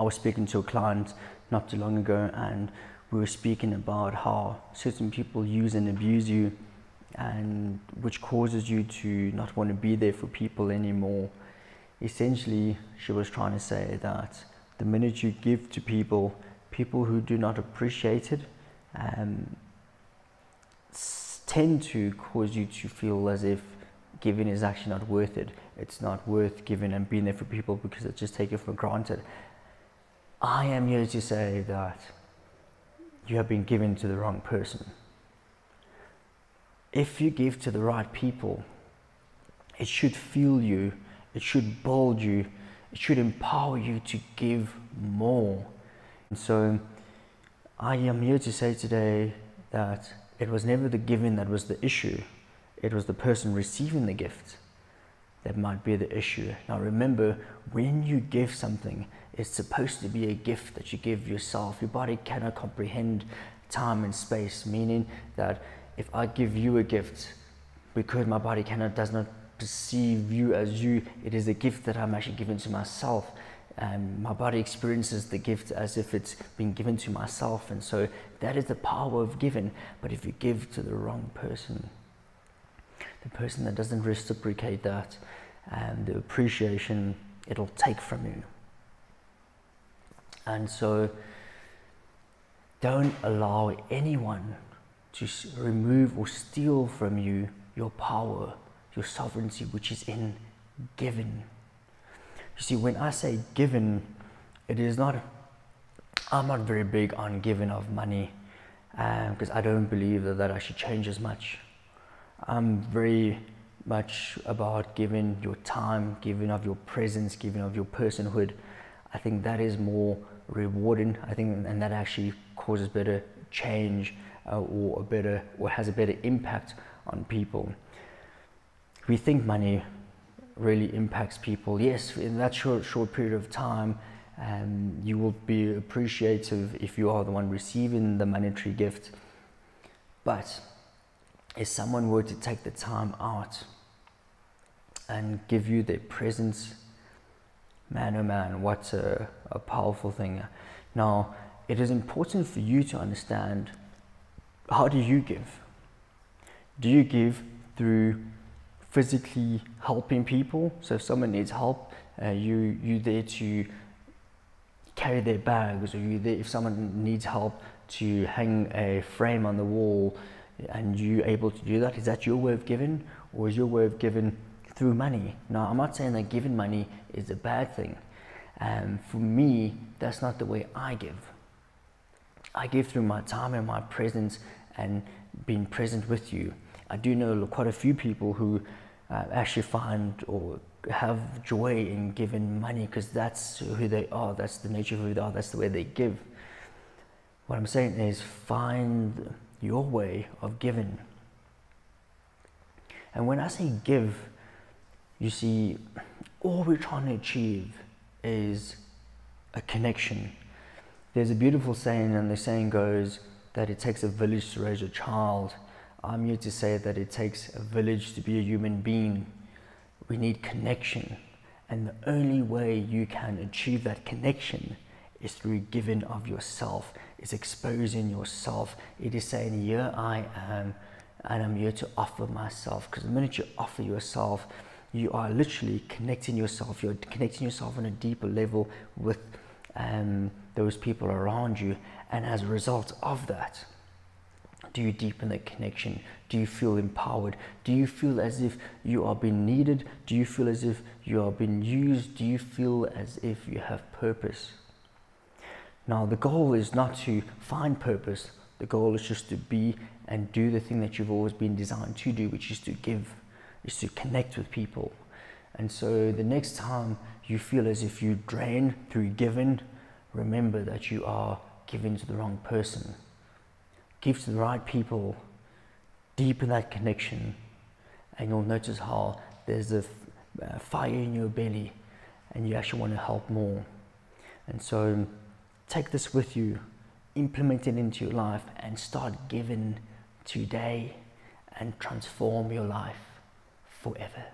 I was speaking to a client not too long ago, and we were speaking about how certain people use and abuse you, and which causes you to not want to be there for people anymore. Essentially, she was trying to say that the minute you give to people, people who do not appreciate it, um, tend to cause you to feel as if giving is actually not worth it. It's not worth giving and being there for people because it's just taken for granted. I am here to say that you have been given to the wrong person. If you give to the right people, it should fuel you, it should build you, it should empower you to give more. And so I am here to say today that it was never the giving that was the issue, it was the person receiving the gift that might be the issue. Now remember, when you give something, it's supposed to be a gift that you give yourself. Your body cannot comprehend time and space, meaning that if I give you a gift, because my body cannot does not perceive you as you, it is a gift that I'm actually giving to myself. Um, my body experiences the gift as if it's been given to myself, and so that is the power of giving. But if you give to the wrong person, the person that doesn't reciprocate that, and um, the appreciation it'll take from you. And so don't allow anyone to remove or steal from you your power, your sovereignty, which is in giving. You see, when I say given, it is not, I'm not very big on giving of money because um, I don't believe that that I should change as much. I'm very much about giving your time, giving of your presence, giving of your personhood. I think that is more rewarding. I think, and that actually causes better change uh, or a better, or has a better impact on people. We think money really impacts people. Yes, in that short, short period of time, um, you will be appreciative if you are the one receiving the monetary gift. But if someone were to take the time out and give you their presence, man oh man, what a, a powerful thing. Now, it is important for you to understand how do you give? Do you give through physically helping people? So if someone needs help, uh, you you there to carry their bags, or you there if someone needs help to hang a frame on the wall, and you able to do that. Is that your way of giving, or is your way of giving through money? Now, I'm not saying that giving money is a bad thing. Um, for me, that's not the way I give. I give through my time and my presence and being present with you. I do know quite a few people who uh, actually find or have joy in giving money because that's who they are, that's the nature of who they are, that's the way they give. What I'm saying is find your way of giving. And when I say give, you see, all we're trying to achieve is a connection. There's a beautiful saying, and the saying goes that it takes a village to raise a child. I'm here to say that it takes a village to be a human being. We need connection. And the only way you can achieve that connection is through giving of yourself, is exposing yourself. It is saying, Here I am, and I'm here to offer myself. Because the minute you offer yourself, you are literally connecting yourself. You're connecting yourself on a deeper level with um, those people around you. And as a result of that, do you deepen that connection? Do you feel empowered? Do you feel as if you are being needed? Do you feel as if you are being used? Do you feel as if you have purpose? Now, the goal is not to find purpose, the goal is just to be and do the thing that you've always been designed to do, which is to give, is to connect with people. And so the next time you feel as if you drain through giving, remember that you are giving to the wrong person. Give to the right people, deepen that connection, and you'll notice how there's a fire in your belly and you actually want to help more. And so take this with you, implement it into your life, and start giving today and transform your life forever.